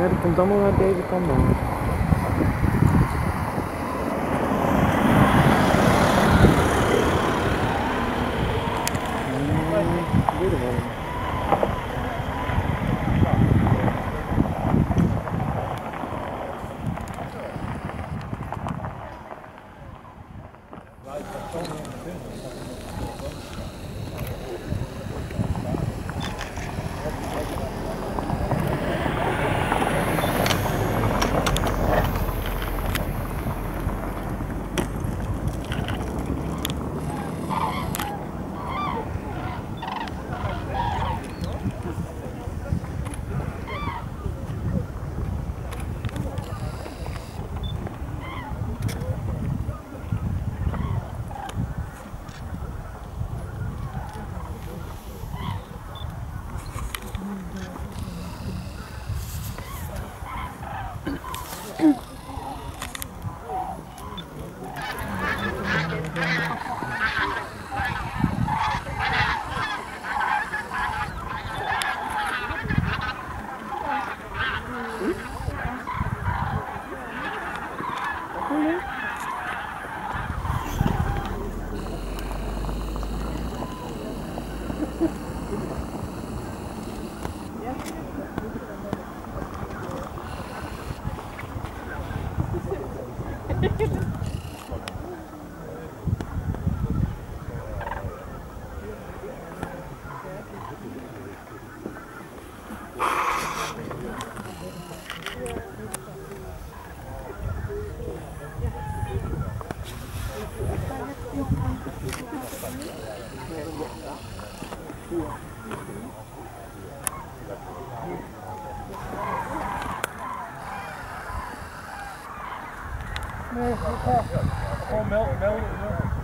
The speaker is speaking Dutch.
Ja, die komt allemaal naar deze kant dan. Yeah. Weer wel. Gewoon melden, melden.